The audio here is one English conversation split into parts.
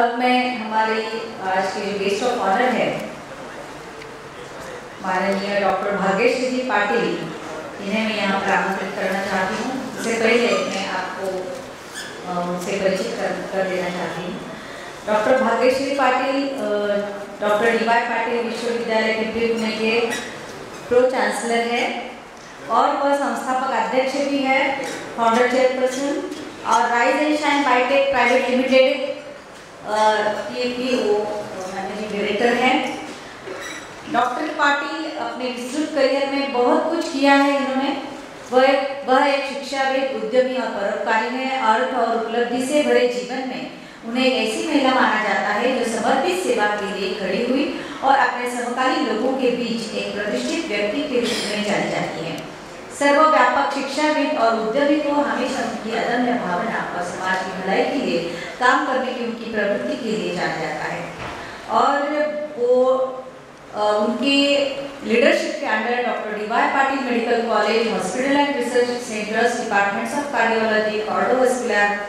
अब मैं हमारी आज के जो गेस्ट ऑफ़ ऑनर है माननीय डॉक्टर भाग्यश्री जी पाटिल इन्हें मैं यहाँ पर आमंत्रित करना चाहती हूँ। इससे पहले मैं आपको उनसे परिचित कर, कर देना चाहती हूँ। Doctor Bhagyashree Patil doctor D Y Patil विश्वविद्यालय पिंपरी पुणे के प्रो चांसलर है और वह संस्थापक अध्यक्ष भी है फाउंडर चेयरपर्सन और rise and shine biotech private limited भी वो मैनेजिंग डायरेक्टर हैं। डॉक्टर पाटिल अपने विस्तृत करियर में बहुत कुछ किया है इन्होंने। वह वह एक शिक्षाविद, उद्यमी और परोपकारी है, अर्थ और उपलब्धि से भरे जीवन में। उन्हें ऐसी महिला माना जाता है जो समर्पित सेवा के लिए खड़ी हुई और अपने समकालीन लोगों के बीच एक प्रतिष्ठित व्यक्ति के रूप में जानी जाती है। सर्वव्यापक शिक्षाविद और उद्यमी को हमेशा उनकी अदम्य भावना और समाज की भलाई के लिए काम करने की, उनकी प्रवृत्ति के लिए जाना जाता है। और वो उनके लीडरशिप के under doctor D Y Patil medical college hospital and research centres departments of cardiology cardiovascular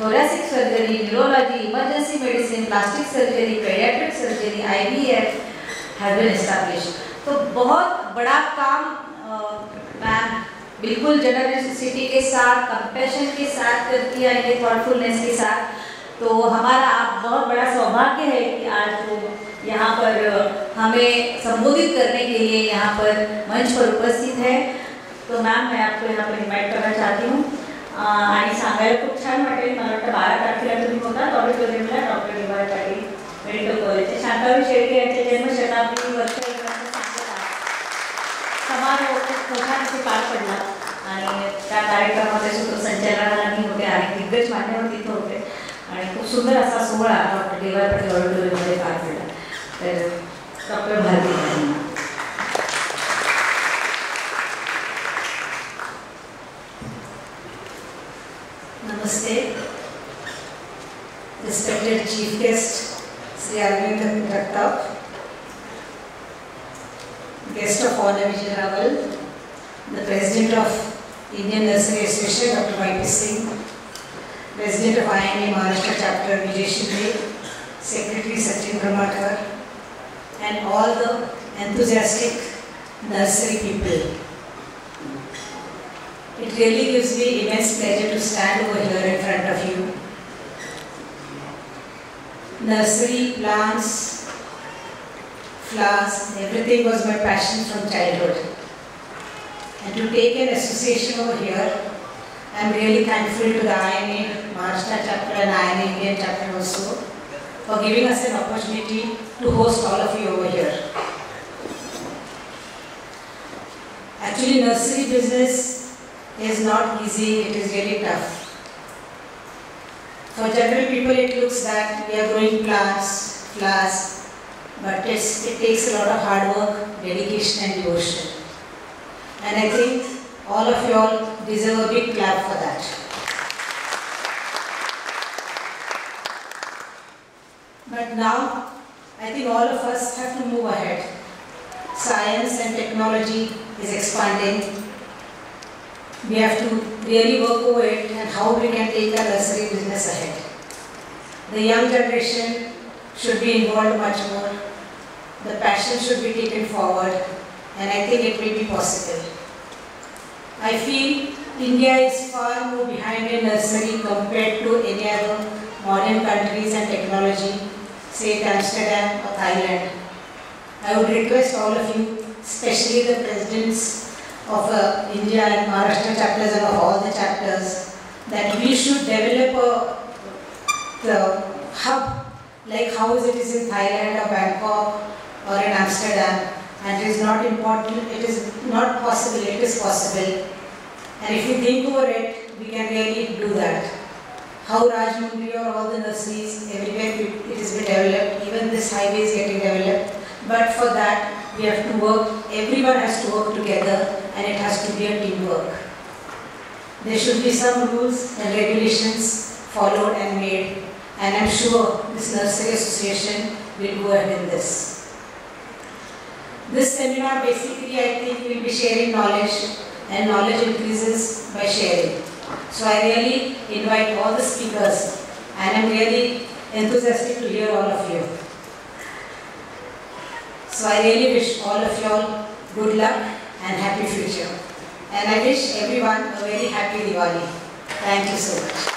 thoracic surgery neurology emergency medicine plastic surgery paediatric surgery IVF have been established तो बहुत बड़ा काम मैम बिल्कुल जनरसिटी के साथ compassion के साथ करती है ये थॉटफुलनेस के साथ। तो हमारा आप बहुत बड़ा सौभाग्य है कि आज वो यहाँ पर हमें संबोधित करने के लिए यहाँ पर मंच पर उपस्थित है। तो मैम, मैं आपको यहाँ पर इन्व्हाइट करना चाहती हूँ। आणि सांगायला खूप छान वाटेल। मला वाटतं बारा तारखेला तुम्ही होता। ऑडिटोरियमला डॉक्टर वाय पाटील मेडिकल कॉलेजचे शांताराम शेळके यांच्या जन्मशताब्दी वर्ष समारोह खूप मोठा तिथे पार पडला। आणि त्या कार्यक्रमाचे सूत्रसंचालनाला होते आणि दिग्गज तिथे होते सुंदर असा सोहळा डॉक्टर डी पटेल पाटील ऑडिटोरियममध्ये पार पडला तर डॉक्टर भारती नमस्ते respected chief guest Shri Arvind रक्ताप guest of honour Vijay Rawal the president of Indian Nursery Association, Dr. Y.P. Singh, President of INA Maharashtra Chapter Vijay Shinde, Secretary Sachin Brahmakar, and all the enthusiastic nursery people. It really gives me immense pleasure to stand over here in front of you. Nursery, plants, flowers, everything was my passion from childhood. And to take an association over here, I am really thankful to the INA Maharashtra chapter and INA Indian chapter also for giving us an opportunity to host all of you over here. Actually, nursery business is not easy, it is really tough. For general people, it looks that we are growing plants, flowers, but it takes a lot of hard work, dedication, and devotion. And I think all of you all deserve a big clap for that. But now, I think all of us have to move ahead. Science and technology is expanding, we have to really work over it and how we can take our nursery business ahead. The young generation should be involved much more. The passion should be taken forward and I think it will be possible. I feel India is far more behind in nursery compared to any other modern countries and technology, say Amsterdam or Thailand. I would request all of you, especially the presidents of uh, India and Maharashtra chapters and of all the chapters that we should develop a the hub like how it is in Thailand or Bangkok or in Amsterdam and it is not important, it is not possible, it is possible. And if you think over it, we can really do that. How Rajahmundry or all the nurseries, everywhere it has been developed, even this highway is getting developed. But for that, we have to work, everyone has to work together and it has to be a teamwork. There should be some rules and regulations followed and made and I'm sure this nursery association will go ahead in this. This seminar basically I think will be sharing knowledge and knowledge increases by sharing. So I really invite all the speakers and I'm really enthusiastic to hear all of you. So I really wish all of you all good luck and happy future. And I wish everyone a very happy Diwali. Thank you so much.